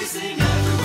Everybody sing, everybody.